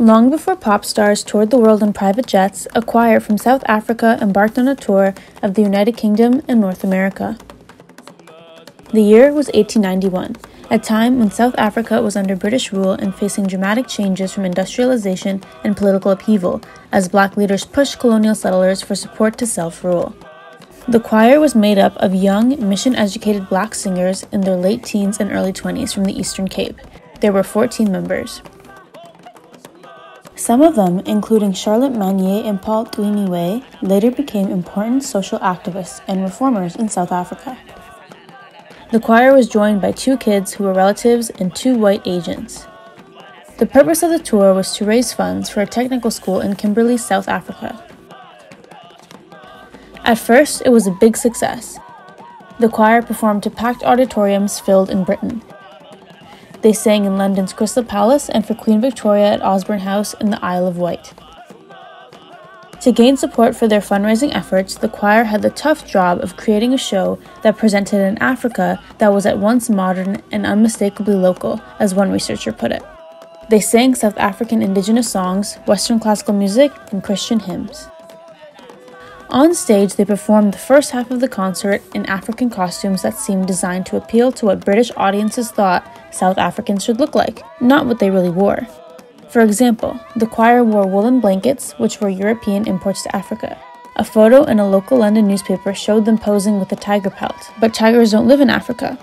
Long before pop stars toured the world in private jets, a choir from South Africa embarked on a tour of the United Kingdom and North America. The year was 1891, a time when South Africa was under British rule and facing dramatic changes from industrialization and political upheaval as black leaders pushed colonial settlers for support to self rule. The choir was made up of young, mission educated black singers in their late teens and early 20s from the Eastern Cape. There were 14 members. Some of them, including Charlotte Manye and Paul Tuiniwe, later became important social activists and reformers in South Africa. The choir was joined by two kids who were relatives and two white agents. The purpose of the tour was to raise funds for a technical school in Kimberley, South Africa. At first, it was a big success. The choir performed to packed auditoriums filled in Britain, they sang in London's Crystal Palace and for Queen Victoria at Osborne House in the Isle of Wight. To gain support for their fundraising efforts, the choir had the tough job of creating a show that presented an Africa that was at once modern and unmistakably local, as one researcher put it. They sang South African indigenous songs, Western classical music, and Christian hymns. On stage, they performed the first half of the concert in African costumes that seemed designed to appeal to what British audiences thought South Africans should look like, not what they really wore. For example, the choir wore woolen blankets, which were European imports to Africa. A photo in a local London newspaper showed them posing with a tiger pelt, but tigers don't live in Africa.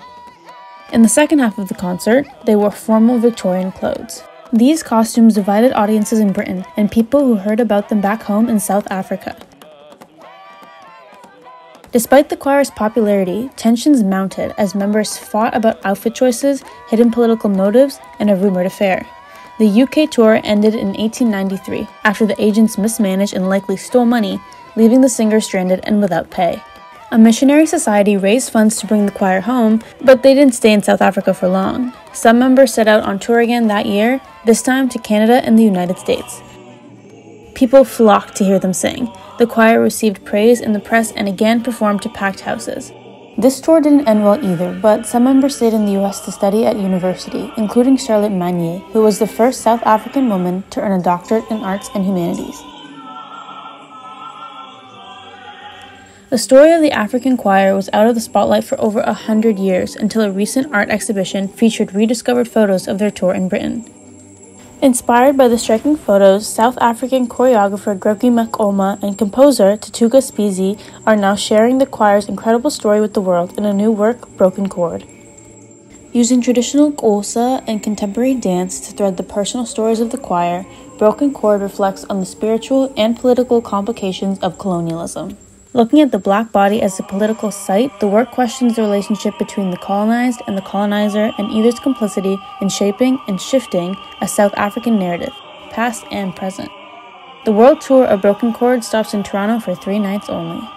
In the second half of the concert, they wore formal Victorian clothes. These costumes divided audiences in Britain and people who heard about them back home in South Africa. Despite the choir's popularity, tensions mounted as members fought about outfit choices, hidden political motives, and a rumored affair. The UK tour ended in 1893 after the agents mismanaged and likely stole money, leaving the singer stranded and without pay. A missionary society raised funds to bring the choir home, but they didn't stay in South Africa for long. Some members set out on tour again that year, this time to Canada and the United States. People flocked to hear them sing. The choir received praise in the press and again performed to packed houses. This tour didn't end well either, but some members stayed in the US to study at university, including Charlotte Manye, who was the first South African woman to earn a doctorate in arts and humanities. The story of the African choir was out of the spotlight for over a hundred years until a recent art exhibition featured rediscovered photos of their tour in Britain. Inspired by the striking photos, South African choreographer Gregory Maqoma and composer Thuthuka Sibisi are now sharing the choir's incredible story with the world in a new work, Broken Chord. Using traditional xhosa and contemporary dance to thread the personal stories of the choir, Broken Chord reflects on the spiritual and political complications of colonialism. Looking at the black body as a political site, the work questions the relationship between the colonized and the colonizer and either's complicity in shaping and shifting a South African narrative, past and present. The world tour of Broken Chord stops in Toronto for three nights only.